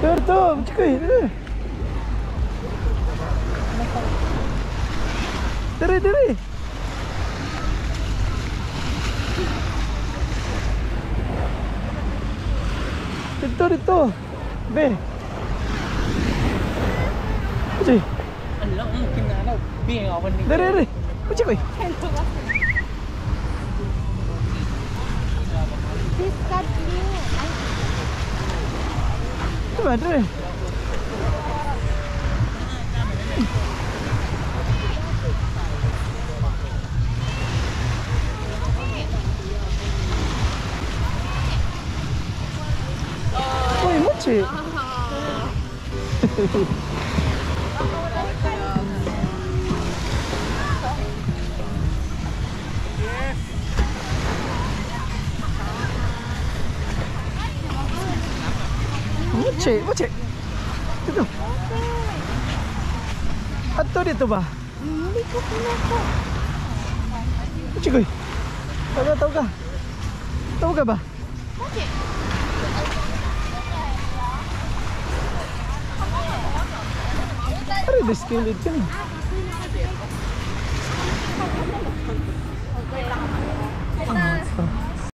Dur tu, macam kuih. Diri, diri. Dito, dito. Be. Macam Alam mo, kinanaw. Bing ako ni. Diri, diri. Macam kuih. madre. Uy, mochi. Mochi, mochi. Dito. Ato dito ba? hindi ko pinako. Mochi koy. Tahu ka, tahu ka. Tahu ka ba? Bakit? Ari diskilid ka ni.